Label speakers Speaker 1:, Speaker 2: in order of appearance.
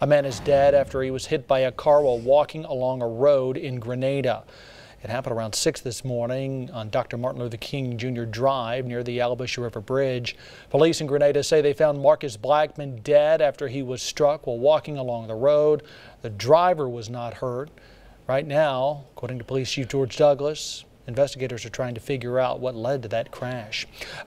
Speaker 1: A man is dead after he was hit by a car while walking along a road in Grenada. It happened around 6 this morning on Dr. Martin Luther King Jr. Drive near the Yalobusha River Bridge. Police in Grenada say they found Marcus Blackman dead after he was struck while walking along the road. The driver was not hurt. Right now, according to Police Chief George Douglas, investigators are trying to figure out what led to that crash.